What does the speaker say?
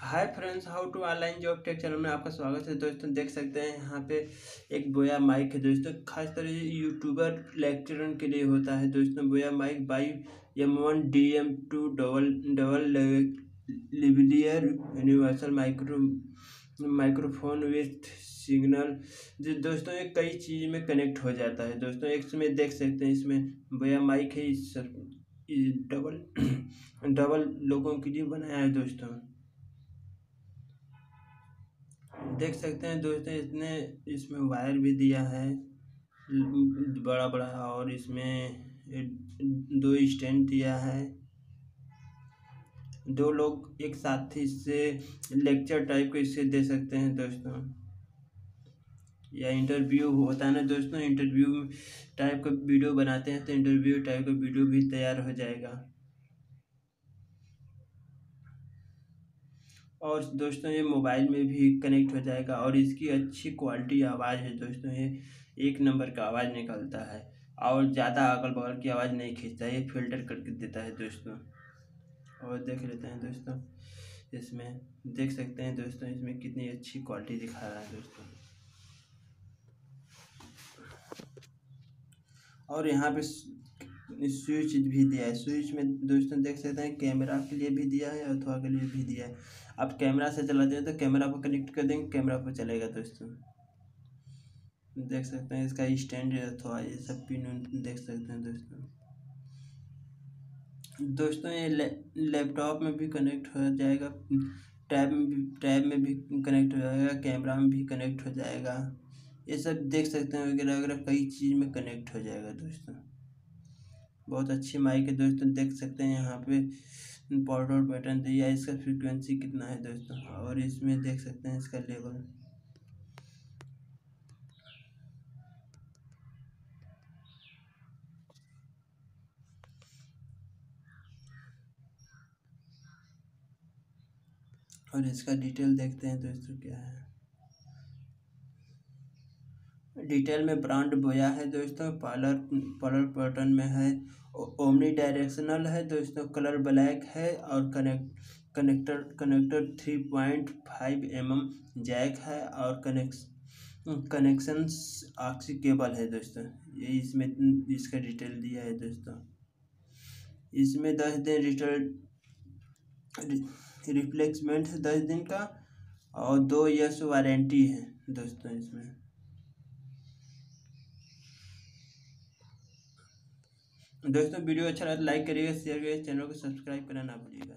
Hi friends, how to online job tech channel में आपका स्वागत है। दोस्तों, देख सकते हैं यहाँ पे एक बोया माइक है। दोस्तों, खास तरह से यूट्यूबर लेक्चरर के लिए होता है। दोस्तों, Boya mic by M one D M two double double lavalier universal micro microphone with signal जो दोस्तों ये कई चीज़ में कनेक्ट हो जाता है। दोस्तों, एक इसमें देख सकते हैं इसमें बोया माइक है। इस डबल डबल लोगों के लिए बनाया है दोस्तों। देख सकते हैं दोस्तों, इतने इसमें वायर भी दिया है। बड़ा बड़ा और इसमें दो स्टैंड दिया है। दो लोग एक साथ इससे लेक्चर टाइप को इससे दे सकते हैं दोस्तों। या इंटरव्यू होता है ना दोस्तों, इंटरव्यू टाइप का वीडियो बनाते हैं तो इंटरव्यू टाइप का वीडियो भी तैयार हो जाएगा। और दोस्तों ये मोबाइल में भी कनेक्ट हो जाएगा और इसकी अच्छी क्वालिटी आवाज़ है दोस्तों, ये एक नंबर का आवाज़ निकलता है और ज़्यादा अगल बगल की आवाज़ नहीं खींचता, ये फ़िल्टर करके देता है दोस्तों। और देख लेते हैं दोस्तों, इसमें देख सकते हैं दोस्तों, इसमें कितनी अच्छी क्वालिटी दिखा रहा है दोस्तों। और यहाँ पे स्विच भी दिया है। स्विच में दोस्तों देख सकते हैं, कैमरा के लिए भी दिया है, अथवा के लिए भी दिया है। आप कैमरा से चलाते हैं तो कैमरा पर कनेक्ट कर देंगे, कैमरा पर चलेगा दोस्तों। देख सकते हैं इसका स्टैंड अथवा ये सब पिन देख सकते हैं दोस्तों। दोस्तों ये लैपटॉप में भी कनेक्ट हो जाएगा, टैब में भी, टैब में भी कनेक्ट हो जाएगा, कैमरा में भी कनेक्ट हो जाएगा। ये सब देख सकते हैं वगैरह वगैरह कई चीज़ में कनेक्ट हो जाएगा दोस्तों। बहुत अच्छी माइक है दोस्तों, देख सकते हैं यहाँ पे पॉट और पैटर्न दिया इसका फ्रीक्वेंसी कितना है दोस्तों, और इसमें देख सकते हैं इसका लेवल और इसका डिटेल देखते हैं दोस्तों क्या है। डिटेल में ब्रांड बोया है दोस्तों, पार्लर पार्लर पैटर्न में है ओमनी डायरेक्शनल है दोस्तों, कलर ब्लैक है और connect, connector connector three point five M M jack है और कनेक्स कनेक्शन ऑक्सी केबल है दोस्तों। ये इसमें इसका डिटेल दिया है दोस्तों। इसमें दस दिन रिटर्न रिप्लेसमेंट है दस दिन का और दो ईयर्स वारंटी है दोस्तों इसमें। दोस्तों, वीडियो अच्छा लगा तो लाइक करिएगा शेयर करिएगा चैनल को सब्सक्राइब करना ना भूलिएगा।